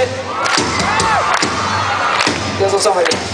This song's called The Fortunate.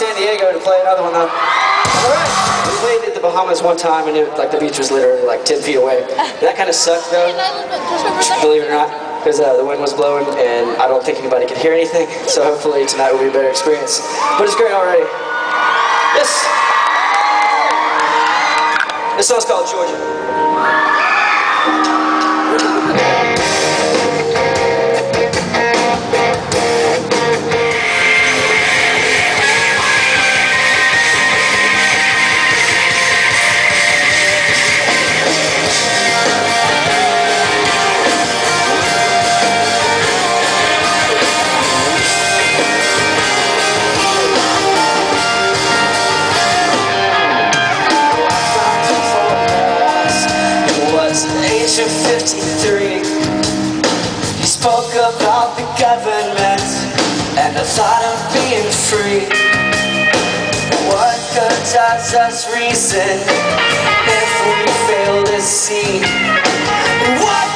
San Diego to play another one though. Alright. We played at the Bahamas one time and it, like the beach was literally like 10 feet away. That kind of sucked though, believe it or not, because uh, the wind was blowing and I don't think anybody could hear anything. So hopefully tonight will be a better experience. But it's great already. Yes. This song's called Georgia. Free. What good does us reason if we fail to see? What